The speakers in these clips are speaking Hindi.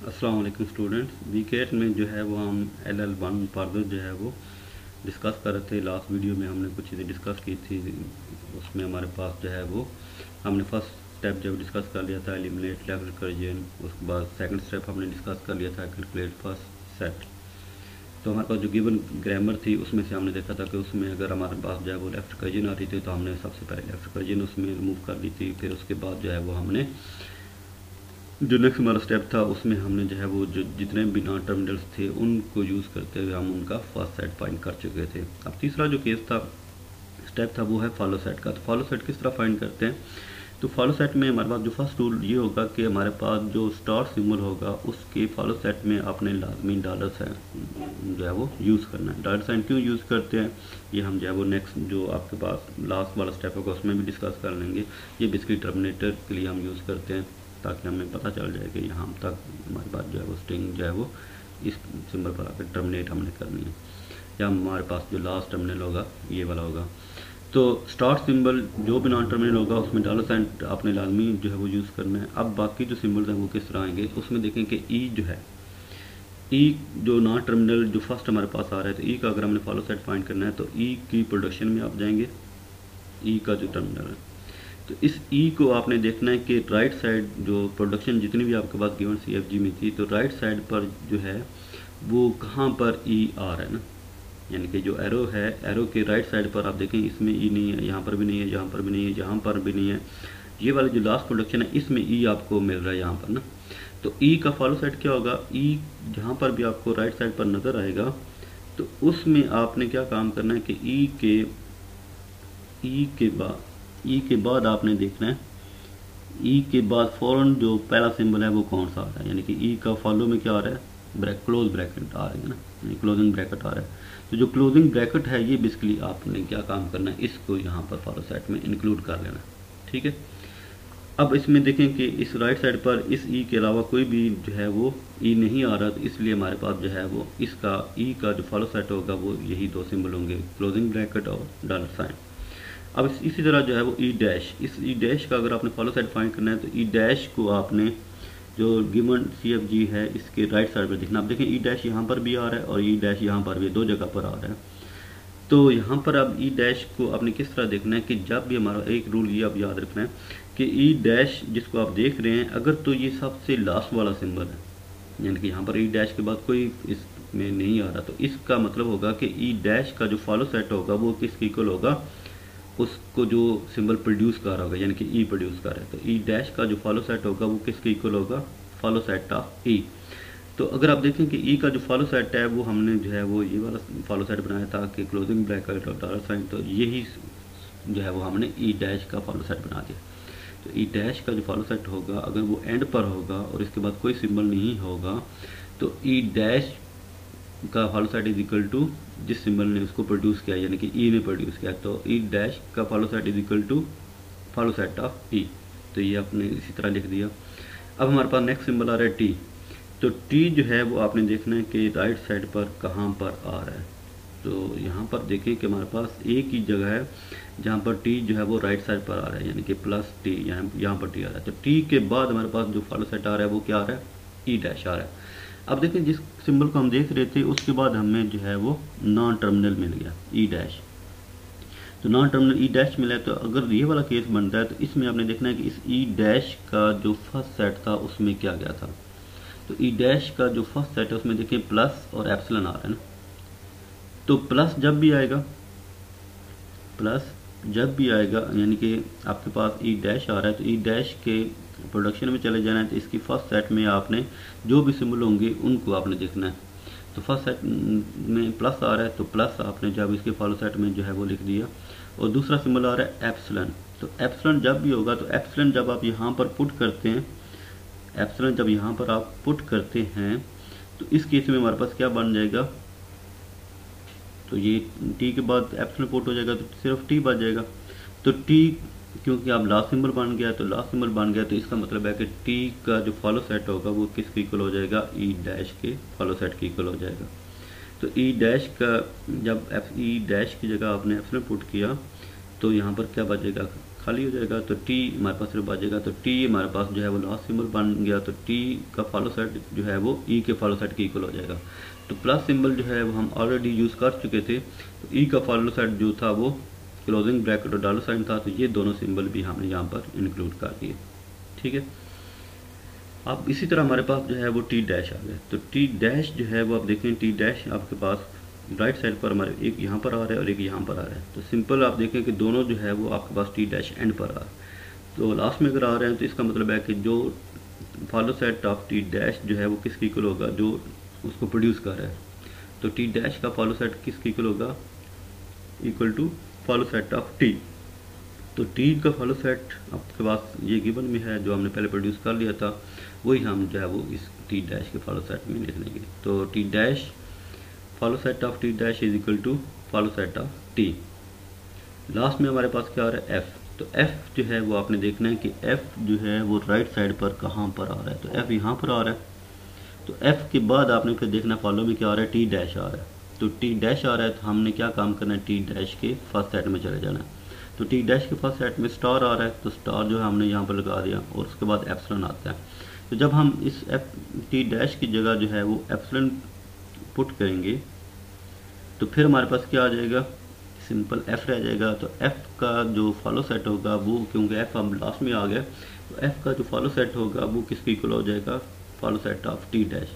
वालेकुम स्टूडेंट्स वीकेट में जो है वो हम एल एल वन फर्दर जो है वो डिस्कस कर रहे थे। लास्ट वीडियो में हमने कुछ चीज़ें डिस्कस की थी। उसमें हमारे पास जो है वो हमने फ़र्स्ट स्टेप जब डिस्कस कर लिया था एलिमिनेट लेवल करजन उसके बाद सेकंड स्टेप हमने डिस्कस कर लिया था कैलकुलेट फ़र्स्ट सेट तो हमारे पास जो गिवन ग्रामर थी, उसमें से हमने देखा था कि उसमें अगर हमारे पास जो है वो लेफ़्ट कर्जन आ रही थी तो हमने सबसे पहले लेफ़्ट कर्जन उसमें रिमूव कर दी थी। फिर उसके बाद जो है वो हमने जो नेक्स्ट हमारा स्टेप था, उसमें हमने जो है वो जो जितने नॉन टर्मिनल्स थे, उनको यूज़ करते हुए हम उनका फ़र्स्ट सेट फाइंड कर चुके थे। अब तीसरा जो केस था स्टेप था वो है फॉलो सेट का। तो फॉलो सेट किस तरह फाइंड करते हैं? तो फॉलो सेट में हमारे पास जो फ़र्स्ट रूल ये होगा कि हमारे पास जो स्टार सिंबल होगा, उसके फॉलो सेट में आपने लाजमी डॉलर साइन जो है वो यूज़ करना है। डॉलर साइन क्यों यूज़ करते हैं? ये हम जो है वो नेक्स्ट जो आपके पास लास्ट वाला स्टेप होगा, उसमें भी डिस्कस कर लेंगे। ये बेसिकली टर्मिनेटर के लिए हम यूज़ करते हैं। ताकि हमें पता चल जाए कि यहाँ तक हमारे पास जो है वो स्ट्रिंग जो है वो इस सिंबल पर आकर टर्मिनेट हमने करनी है। या हमारे पास जो लास्ट टर्मिनल होगा, ये वाला होगा। तो स्टार्ट सिंबल जो भी नॉन टर्मिनल होगा, उसमें डॉलर साइन आपने लाजमी जो है वो यूज़ करना है। अब बाकी जो सिंबल्स हैं वो किस तरह आएँगे, उसमें देखें कि ई जो है ई जो नॉन टर्मिनल जो फ़र्स्ट हमारे पास आ रहा है तो ई का अगर हमने फॉलो सेट फाइंड करना है तो ई की प्रोडक्शन में आप जाएँगे। ई का जो टर्मिनल है। तो इस ई e को आपने देखना है कि राइट साइड जो प्रोडक्शन जितनी भी आपके पास गिवन सी एफ़ जी में थी तो राइट साइड पर जो है, वो कहाँ पर ई आ रहा है ना? यानी कि जो एरो है एरो के राइट साइड पर आप देखें, इसमें ई नहीं है, यहाँ पर भी नहीं है, यहाँ पर भी नहीं है यहाँ पर भी नहीं है। ये वाला जो लास्ट प्रोडक्शन है, इसमें ई आपको मिल रहा है यहाँ पर ना? तो ई का फॉलो साइड क्या होगा? ई जहाँ पर भी आपको राइट साइड पर नज़र आएगा तो उसमें आपने क्या काम करना है कि ई के ई के बाद ई के बाद आपने देखना है। ई के बाद फ़ौरन जो पहला सिंबल है वो कौन सा आ रहा है? यानी कि ई का फॉलो में क्या आ रहा है? ब्रैक क्लोज ब्रैकेट आ रही है ना? यानी क्लोजिंग ब्रैकेट आ रहा है। तो जो क्लोजिंग ब्रैकेट है, ये बेसिकली आपने क्या काम करना है? इसको यहाँ पर फॉलो सेट में इंक्लूड कर लेना ठीक है? अब इसमें देखें कि इस राइट साइड पर इस ई के अलावा कोई भी जो है वो ई नहीं आ रहा तो इसलिए हमारे पास जो है वो इसका ई का जो फॉलो सेट होगा, वो यही दो सिंबल होंगे। क्लोजिंग ब्रैकेट और डॉलर साइन अब इस, इसी तरह जो है वो ई डैश इस ई डैश का अगर आपने फॉलो साइड फाइंड करना है तो ई डैश को आपने जो गिवन सी एफ़ जी है इसके राइट साइड पर देखना। आप देखें ई डैश यहाँ पर भी आ रहा है और ई डैश यहाँ पर भी दो जगह पर आ रहा है। तो यहाँ पर अब ई डैश को आपने किस तरह देखना है कि जब भी हमारा एक रूल ये आप याद रखना है कि ई डैश जिसको आप देख रहे हैं अगर तो ये सबसे लास्ट वाला सिंबल है। यानी कि यहाँ पर ई डैश के बाद कोई इसमें नहीं आ रहा। तो इसका मतलब होगा कि ई डैश का जो फॉलो सेट होगा वो किसके इक्वल होगा? उसको जो सिंबल प्रोड्यूस कर रहा होगा, यानी कि ई प्रोड्यूस कर रहा है तो ई डैश का जो फॉलो सेट होगा, वो किसके इक्वल होगा? फॉलो सेट ऑफ़ ई तो अगर आप देखें कि ई का जो फॉलो सेट है, वो हमने जो है, वो ये वाला फॉलो सेट बनाया था कि क्लोजिंग ब्रैकेट और डॉलर साइन तो यही जो है, वो हमने ई डैश का फॉलो सेट बना दिया। तो ई डैश का जो फॉलो सेट होगा, अगर वो एंड पर होगा और इसके बाद कोई सिंबल नहीं होगा तो ई डैश का follow set is equal to जिस सिंबल ने उसको प्रोड्यूस किया, यानी कि ई ने प्रोड्यूस किया तो ई डैश का follow set is equal to follow set of E तो ये आपने इसी तरह लिख दिया। अब हमारे पास नेक्स्ट सिंबल आ रहा है टी तो टी जो है वो आपने देखना है कि राइट साइड पर कहाँ पर आ रहा है। तो यहाँ पर देखें कि हमारे पास एक ही जगह है, जहाँ पर टी जो है वो राइट साइड पर आ रहा है, यानी कि प्लस टी यहाँ यहाँ पर टी आ रहा है। तो टी के बाद हमारे पास जो फॉलो सेट आ रहा है, वो क्या आ रहा है? ई डैश आ रहा है। अब देखें जिस सिंबल को हम देख रहे थे, उसके बाद हमें जो है वो नॉन टर्मिनल मिल गया ई डैश तो नॉन टर्मिनल ई डैश मिला है तो अगर ये वाला केस बनता है तो इसमें आपने देखना है कि इस ई डैश का जो फ़र्स्ट सेट था, उसमें क्या गया था। तो ई डैश का जो फ़र्स्ट सेट है, उसमें देखें प्लस और एप्सलन आ रहा है ना। तो प्लस जब भी आएगा प्लस जब भी आएगा, यानी कि आपके पास ई डैश आ रहा है तो ई डैश के प्रोडक्शन में चले जाना है तो इसकी फ़र्स्ट सेट में आपने जो भी सिंबल होंगे, उनको आपने देखना है। तो फ़र्स्ट सेट में प्लस आ रहा है तो प्लस आपने जब इसके फॉलो सेट में जो है वो लिख दिया। और दूसरा सिंबल आ रहा है एप्सलन तो एप्सलन जब भी होगा तो एप्सलन जब आप यहाँ पर पुट करते हैं एप्सलन जब यहाँ पर आप पुट करते हैं तो इस केस में हमारे पास क्या बन जाएगा? तो ये टी के बाद एप्सलन पुट हो जाएगा तो सिर्फ़ टी बच जाएगा। तो टी क्योंकि आप लास्ट सिंबल बन गया तो लास्ट सिंबल बन गया तो इसका मतलब है कि टी का जो फॉलो सेट होगा, वो किसके इक्वल हो जाएगा? ई डैश के फॉलो सेट के इक्वल हो जाएगा। तो ई डैश का, जब एफ़ ई डैश की जगह आपने में पुट किया तो यहाँ पर क्या बचेगा खाली हो जाएगा तो टी हमारे पास सिर्फ़ जाएगा। तो टी हमारे पास जो है वो लास्ट सिंबल बन गया तो टी का फॉलो सेट जो है वो ई e के फॉलो सेट के इक्वल हो जाएगा। तो प्लस सिंबल जो है, वो हम ऑलरेडी यूज़ कर चुके थे। तो ई e का फॉलो साइड जो था, वो क्लोजिंग ब्रैकेट और डॉलर साइन था तो ये दोनों सिंबल भी हमने यहाँ पर इंक्लूड कर दिए। ठीक है? अब इसी तरह हमारे पास जो है, वो टी डैश आ गया। तो टी डैश जो है, वो आप देखें टी डैश आपके पास राइट साइड पर हमारे एक यहाँ पर आ रहा है और एक यहाँ पर आ रहा है। तो सिंपल आप देखें कि दोनों जो है, वो आपके पास टी डैश एंड पर आ रहा है। तो लास्ट में अगर आ रहे हैं तो इसका मतलब है कि जो follow set of T dash जो है, वो किसकी इक्वल होगा? जो उसको प्रोड्यूस कर रहा है। तो टी डैश का फॉलो सेट किसकी इक्वल होगा? Equal to follow set of T तो टी का फॉलो सेट आपके पास ये गिवन में है, जो हमने पहले प्रोड्यूस कर लिया था, वही हम जो है वो इस टी डैश के फॉलो सेट में लिख लेंगे तो T dash follow set of T dash is equal to follow set of T last में हमारे पास क्या आ रहा है? एफ़ तो एफ़ जो है वो आपने देखना है कि एफ़ जो है वो राइट साइड पर कहाँ पर आ रहा है। तो एफ़ यहाँ पर आ रहा है। तो एफ़ के बाद आपने फिर देखना फॉलो में क्या आ रहा है टी डैश आ रहा है। तो टी डैश आ रहा है तो हमने क्या काम करना है? टी डैश के फ़र्स्ट सेट में चले जाना है। तो टी डैश के फ़र्स्ट सेट में स्टार आ रहा है तो स्टार जो है हमने यहाँ पर लगा दिया और उसके बाद एप्सलन आता है। तो जब हम इस एफ़ टी डैश की जगह जो है वो एप्सलन पुट करेंगे तो फिर हमारे पास क्या आ जाएगा? सिंपल एफ़ रह जाएगा। तो एफ़ का जो फॉलो सेट होगा वो, क्योंकि एफ़ हम लास्ट में आ गया तो एफ़ का जो फॉलो सेट होगा वो किसकी इक्वल हो जाएगा? Follow set of T dash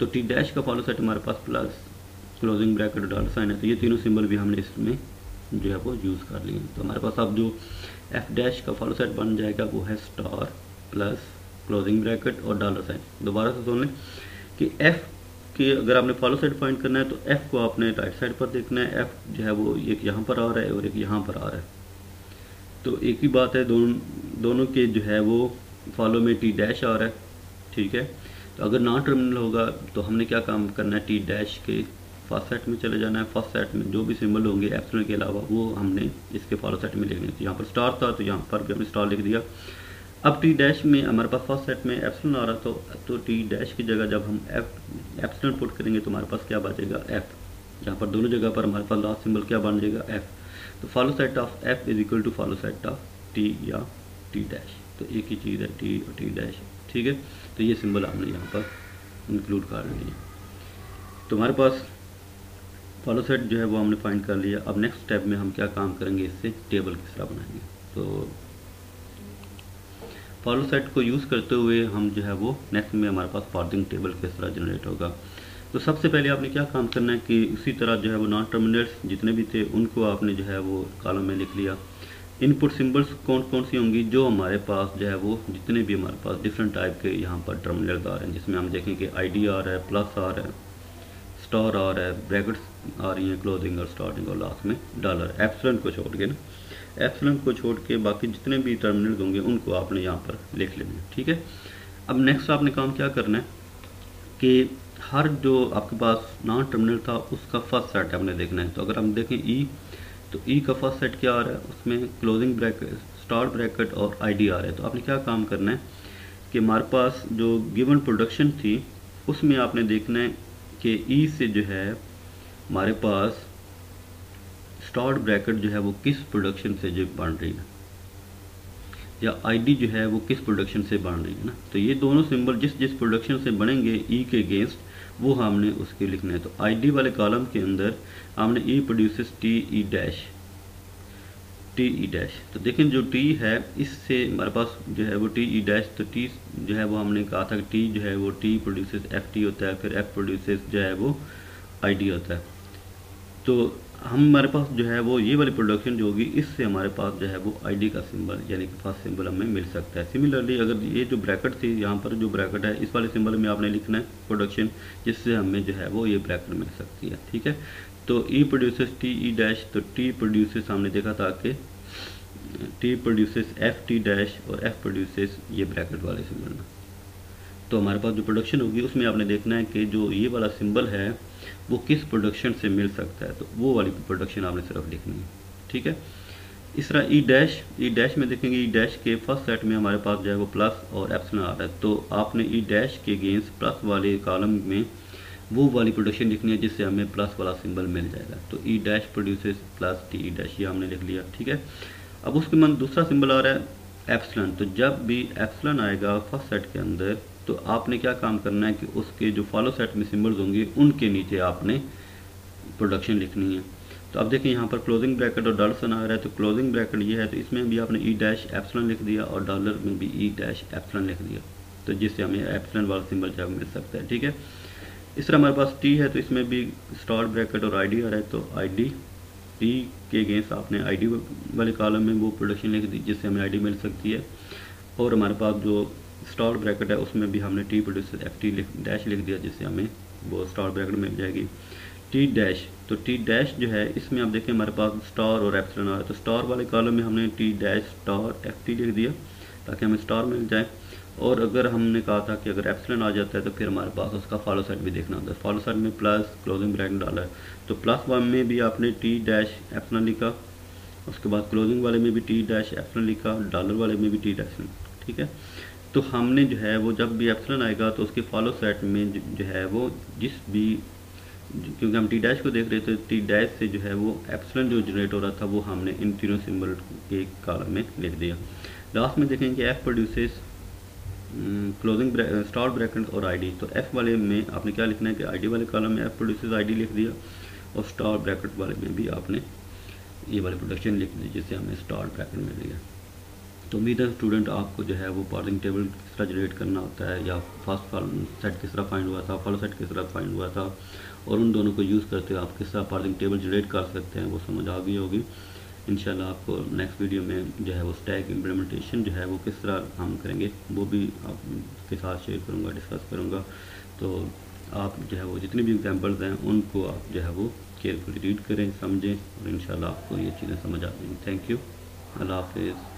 तो टी डैश का फॉलो सेट हमारे पास plus closing bracket dollar sign है। तो ये तीनों सिंबल भी हमने इसमें जो है वो यूज़ कर लिए तो हमारे पास अब जो एफ़ डैश का फॉलो सेट बन जाएगा वो है स्टार प्लस क्लोजिंग ब्रैकेट और डॉलर साइन दोबारा से सुन लें कि एफ़ कि अगर आपने फॉलो साइड फाइंड करना है तो एफ़ को आपने राइट साइड पर देखना है। एफ़ जो है वो एक यहाँ पर आ रहा है और एक यहाँ पर आ रहा है। तो एक ही बात है, दोनों दोनों के जो है वो फॉलो में टी डैश आ रहा है। ठीक है? तो अगर नॉन टर्मिनल होगा तो हमने क्या काम करना है? टी डैश के फ़र्स्ट सेट में चले जाना है। फ़र्स्ट सेट में जो भी सिंबल होंगे एप्सलन के अलावा, वो हमने इसके फॉलो सेट में लिखने तो यहाँ पर स्टार था तो यहाँ पर भी हमने स्टार लिख दिया। अब टी डैश में हमारे पास फ़र्स्ट सेट में एप्सलन आ रहा तो तो टी डैश की जगह जब हम एफ़ एप्सलन पुट करेंगे तो हमारे पास क्या बचेगा? एफ़ यहाँ पर दोनों जगह पर हमारे पास लास्ट सिंबल क्या बन जाएगा? एफ़ तो follow set of F is equal to follow set of T या टी डैश तो एक ही चीज़ है टी और टी डैश ठीक है? तो ये सिंबल हमने यहाँ पर इंक्लूड कर लिया तो हमारे पास फॉलो सेट जो है वो हमने फाइंड कर लिया। अब नेक्स्ट स्टेप में हम क्या काम करेंगे? इससे टेबल किस तरह बनाएँगे? तो फॉलो सेट को यूज़ करते हुए हम जो है वो नेक्स्ट में हमारे पास फॉर्दिंग टेबल किस तरह जनरेट होगा? तो सबसे पहले आपने क्या काम करना है कि उसी तरह जो है वो नॉन टर्मिनल्स जितने भी थे, उनको आपने जो है वो कॉलम में लिख लिया। इनपुट सिंबल्स कौन कौन सी होंगी? जो हमारे पास जो है वो जितने भी हमारे पास डिफरेंट टाइप के यहाँ पर टर्मिनल्स आ रहे हैं जिसमें हम देखें कि आई डी आ रहा है प्लस आ रहा है स्टार आ रहा है ब्रैकेट्स आ रही हैं क्लोजिंग और स्टार्टिंग और लास्ट में डॉलर एप्सलन को छोड़ के ना। एप्सलन को छोड़ के बाकी जितने भी टर्मिनल होंगे उनको आपने यहाँ पर लिख लेना है ठीक है? अब नेक्स्ट आपने काम क्या करना है कि हर जो आपके पास नॉन टर्मिनल था उसका फ़र्स्ट सेट आपने देखना है। तो अगर हम देखें ई e, तो ई e का फ़र्स्ट सेट क्या आ रहा है? उसमें क्लोजिंग ब्रैकेट स्टार्ट ब्रैकेट और आईडी आ रहा है। तो आपने क्या काम करना है कि हमारे पास जो गिवन प्रोडक्शन थी, उसमें आपने देखना है कि ई e से जो है, हमारे पास स्टार्ट ब्रैकेट जो है, वो किस प्रोडक्शन से जो बन रही है? या आईडी जो है, वो किस प्रोडक्शन से बन रही है ना? तो ये दोनों सिंबल जिस जिस प्रोडक्शन से बनेंगे ई e के अगेंस्ट वो हमने उसके लिखना है। तो आईडी वाले कॉलम के अंदर हमने E produces T E dash T E dash तो देखें जो टी है, इससे हमारे पास जो है वो टी ई डैश तो टी जो है वो हमने कहा था कि टी जो है वो टी प्रोड्यूसेस एफ़ टी होता है, फिर एफ़ प्रोड्यूसेस जो है वो आई डी होता है। तो हमारे पास जो है वो ये वाली प्रोडक्शन जो होगी, इससे हमारे पास जो है वो आईडी का सिंबल यानी कि फ़र्स्ट सिंबल हमें मिल सकता है। सिमिलरली अगर ये जो ब्रैकेट थी, यहाँ पर जो ब्रैकेट है, इस वाले सिंबल में आपने लिखना है प्रोडक्शन जिससे हमें जो है वो ये ब्रैकेट मिल सकती है, ठीक है? तो E produces T E dash तो टी प्रोड्यूसेस हमने देखा था कि T produces F T dash और एफ़ प्रोड्यूसेस ये ब्रैकेट वाले सिंबल में। तो हमारे पास जो प्रोडक्शन होगी, उसमें आपने देखना है कि जो ये वाला सिंबल है वो किस प्रोडक्शन से मिल सकता है तो वो वाली प्रोडक्शन आपने सिर्फ़ लिखनी है। ठीक है? इस तरह ई डैश ई डैश में देखेंगे ई डैश के फ़र्स्ट सेट में हमारे पास जो है वो प्लस और एप्सन आ रहा है। तो आपने ई डैश के अगेंस्ट प्लस वाले कॉलम में वो वाली प्रोडक्शन लिखनी है, जिससे हमें प्लस वाला सिंबल मिल जाएगा। तो E dash produces plus T E dash ये हमने लिख लिया। ठीक है? अब उसके मन दूसरा सिंबल आ रहा है एप्सलन तो जब भी एप्सलन आएगा फ़र्स्ट सेट के अंदर तो आपने क्या काम करना है कि उसके जो फॉलो सेट में सिम्बल्स होंगे, उनके नीचे आपने प्रोडक्शन लिखनी है। तो अब देखिए यहाँ पर क्लोजिंग ब्रैकेट और डॉलर सन आ रहा है तो क्लोजिंग ब्रैकेट ये है तो इसमें भी आपने ई डैश एप्सलन लिख दिया और डॉलर में भी ई डैश एप्सलन लिख दिया तो जिससे हमें एप्सलन वाला सिंबल जो मिल सकता है, ठीक है? इस तरह हमारे पास टी है तो इसमें भी स्टार ब्रैकेट और आईडी आ रहा है तो आईडी टी के अगेंस्ट आपने आईडी वाले कॉलम में वो प्रोडक्शन लिख दी, जिससे हमें आईडी मिल सकती है। और हमारे पास जो स्टार ब्रैकेट है, उसमें भी हमने टी प्रोड्यूस एफ़ टी लिख डैश लिख दिया, जिससे हमें वो स्टार ब्रैकेट मिल जाएगी। टी डैश तो टी डैश जो है, इसमें आप देखें हमारे पास स्टार और एप्सलन आ रहा है। तो स्टार वाले कॉलम में हमने T dash star F T लिख दिया, ताकि हमें स्टार मिल जाए। और अगर हमने कहा था कि अगर एप्सलन आ जाता है तो फिर हमारे पास उसका फॉलो सेट भी देखना होता है। फॉलो सेट में प्लस क्लोजिंग ब्रैकेट डाला है। तो प्लस वन में भी आपने टी डैश एप्सलन लिखा, उसके बाद क्लोजिंग वाले में भी टी डैश एप्सलन लिखा डॉलर वाले में भी टी डैश ठीक है? तो हमने जो है वो जब भी एप्सलन आएगा तो उसके फॉलो सेट में जो है वो जिस भी क्योंकि हम टी डैश को देख रहे थे टी डैश से जो है वो एप्सलन जो जनरेट हो रहा था वो हमने इन तीनों सिंबल के कॉलम में लिख दिया। लास्ट में देखेंगे F produces closing star bracket और आईडी तो एफ़ वाले में आपने क्या लिखना है कि आईडी वाले कॉलम में एफ़ प्रोड्यूसेस आईडी लिख दिया और स्टार ब्रैकेट वाले में भी आपने ये वाले प्रोडक्शन लिख दी जिससे हमें स्टार ब्रैकेट मिल गया तो उम्मीद है स्टूडेंट आपको जो है वो पार्लिंग टेबल किस तरह जनरेट करना होता है या फ़र्स्ट सेट किस तरह फाइंड हुआ था फॉलो सेट किस तरह फाइंड हुआ था और उन दोनों को यूज़ करते हुए आप किस तरह पार्लिंग टेबल जनरेट कर सकते हैं वो समझ आ गई होगी। इन आपको नेक्स्ट वीडियो में जो है वो स्टैक इम्प्लीमेंटेशन जो है वो किस तरह हम करेंगे, वो भी आपके साथ शेयर करूँगा डिस्कस करूँगा। तो आप जो है वो जितने भी एग्जाम्पल्स हैं, उनको आप जो है वो केयरफुली रीड करें, समझें और इन आपको ये चीज़ें समझ आ जाएँगी थैंक यू अल्लाह हाफिज़।